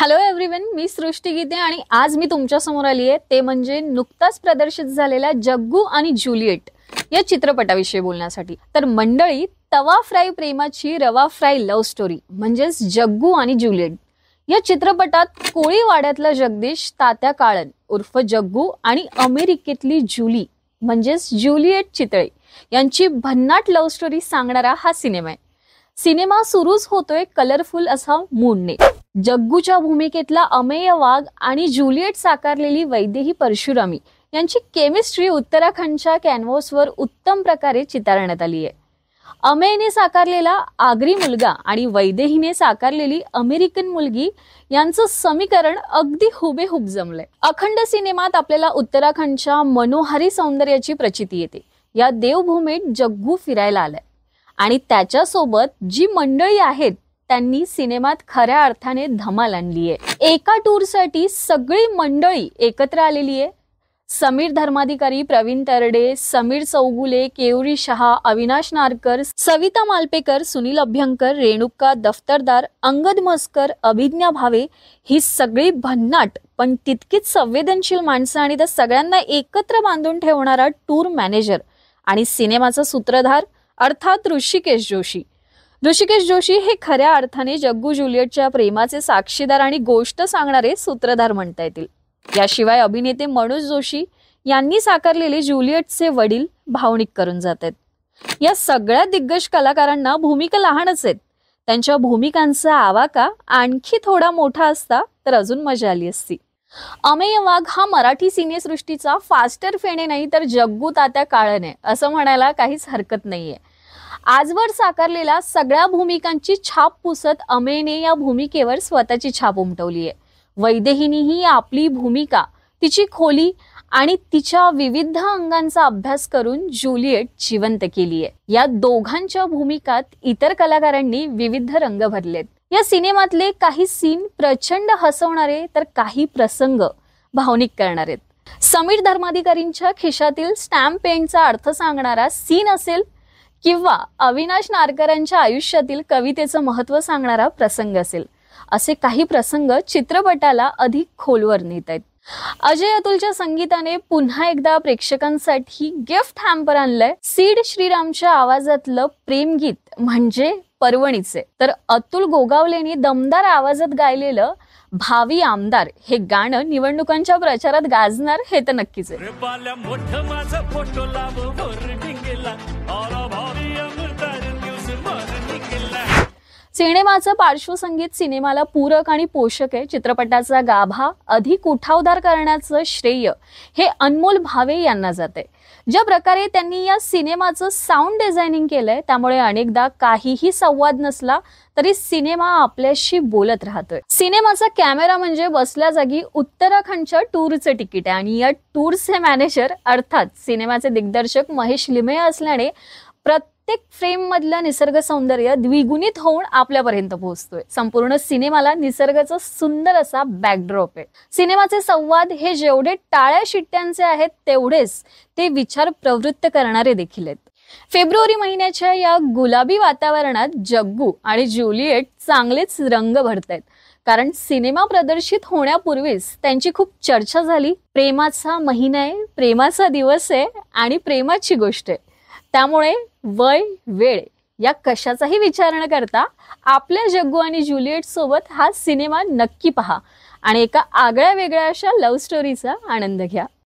Hello everyone मी सृष्टी गीते आणि आज मी तुमच्यासमोर आली आहे. ते म्हणजे नुकताच प्रदर्शित झालेल्या जग्गू आणि ज्युलिएट या चित्रपटाविषयी बोलण्यासाठी. तर मंडळी तवा फ्राय प्रेमाची रवा फ्राय लव्ह स्टोरी म्हणजेच जग्गू आणि ज्युलिएट या चित्रपटात कोळीवाड्यातला जगदीश तात्या काळन उर्फ जग्गू आणि अमेरिकेतली जुली म्हणजेच ज्युलिएट चितळे यांची भन्नाट लव्ह स्टोरी सांगणारा हा सिनेमा आहे. सिनेमा सुरूच होतोय कलरफुल असा मूडने जग्गूच्या भूमिकेतला अमेय वाघ आणि जुलिएट साकारलेली वैदेही परशुरामी यांची केमिस्ट्री उत्तराखंडच्या कॅनव्हासवर उत्तम प्रकारे चितारण्यात आली आहे. अमेयने साकारलेला आगरी मुलगा आणि वैदेहीने साकारलेली अमेरिकन मुलगी यांचं समीकरण अगदी हुबेहूब जमलंय. अखंड सिनेमात आपल्याला उत्तराखंडच्या मनोहारी सौंदर्याची प्रचिती येते. या देवभूमीत जग्गू फिरायला आलाय. आणि त्याच्यासोबत जी मंडळी आहेत त्यांनी सिनेमात खऱ्या अर्थाने धमाल आणली आहे. एका टूरसाठी सगळी मंडळी एकत्र आलेली आहे. समीर धर्माधिकारी प्रवीण तरडे समीर चौगुले केवरी शहा अविनाश नारकर सविता मालपेकर सुनील अभ्यंकर रेणुका दफ्तरदार अंगद मस्कर अभिज्ञा भावे ही सगळी भन्नाट पण तितकीच संवेदनशील माणसं आणि त्या सगळ्यांना एकत्र बांधून ठेवणारा टूर मॅनेजर आणि सिनेमाचा सूत्रधार अर्थात ऋषिकेश जोशी. ऋषिकेश जोशी हे खऱ्या अर्थाने जग्गू जुलियटच्या प्रेमाचे साक्षीदार आणि गोष्ट सांगणारे सूत्रधार म्हणता येतील. याशिवाय अभिनेते मनोज जोशी यांनी साकारलेले जुलियटचे वडील भावनिक करून जात आहेत. या सगळ्या दिग्गज कलाकारांना भूमिका लहानच आहेत. त्यांच्या भूमिकांचा आवाका आणखी थोडा मोठा असता तर अजून मजा आली असती. अमेय वाघ हा मराठी सिनेसृष्टीचा फास्टर फेणे नाही तर जग्गू तात्या काळन आहे असं म्हणायला काहीच हरकत नाहीये. आजवर साकारलेल्या सगळ्या भूमिकांची छाप पुसत अमेने या भूमिकेवर स्वतःची छाप उमटवली आहे. वैदेहीनीही आपली भूमिका तिची खोली आणि तिच्या विविध अंगांचा अभ्यास करून जुलिएट जिवंत केली आहे. या दोघांच्या भूमिकात इतर कलाकारांनी विविध रंग भरलेत. या सिनेमातले काही सीन प्रचंड हसवणारे तर काही प्रसंग भावनिक करणारे समीर धर्माधिकारींच्या खिशातील स्टॅम्प पेंटचा अर्थ सांगणारा सीन असेल किंवा अविनाश नारकरांच्या आयुष्यातील कवितेचं महत्त्व सांगणारा प्रसंग असेल. असे काही प्रसंग चित्रपटाला अधिक खोलवर नेत आहेत. अजय अतुलच्या संगीताने पुन्हा एकदा प्रेक्षकांसाठी गिफ्ट हॅम्पर आणलंय. सीड श्रीरामच्या आवाजातलं प्रेमगीत म्हणजे पर्वणीचे. तर अतुल गोगावलेनी दमदार आवाजात गायलेलं भावी आमदार हे गाणं निवडणुकांच्या प्रचारात गाजणार हे तर नक्कीच आहे. सिनेमाचं पार्श्वसंगीत सिनेमाला पूरक आणि पोषक आहे. चित्रपटाचा गाभा अधिक उठावदार करण्याचं श्रेय हे अनमोल भावे यांना जाते. ज्या प्रकारे त्यांनी या सिनेमाचं साऊंड डिझायनिंग केलंय त्यामुळे अनेकदा काहीही संवाद नसला तरी सिनेमा आपल्याशी बोलत राहतोय. सिनेमाचा कॅमेरा म्हणजे बसल्या जागी उत्तराखंडच्या टूरचे तिकीट आहे आणि या टूरचे मॅनेजर अर्थात सिनेमाचे दिग्दर्शक महेश लिमे असल्याने प्रत्येक प्रत्येक फ्रेम मधलं निसर्ग सौंदर्य द्विगुणित होऊन आपल्यापर्यंत पोहोचतोय. संपूर्ण सिनेमाला निसर्गाचा सुंदर असा बॅकड्रॉप आहे. सिनेमाचे संवाद हे जेवढे टाळ्या शिट्ट्यांचे आहेत तेवढेच ते विचार प्रवृत्त करणारे देखील आहेत. फेब्रुवारी महिन्याच्या या गुलाबी वातावरणात जग्गू आणि ज्युलिएट चांगलेच रंग भरत आहेत कारण सिनेमा प्रदर्शित होण्यापूर्वीच त्यांची खूप चर्चा झाली. प्रेमाचा महिना आहे प्रेमाचा दिवस आहे आणि प्रेमाची गोष्ट आहे. त्यामुळे वय वेळ या कशाचाही विचार न करता आपल्या जग्गू आणि ज्युलिएट सोबत हा सिनेमा नक्की पहा आणि एका आगळ्या वेगळ्या अशा लव्ह स्टोरीचा आनंद घ्या.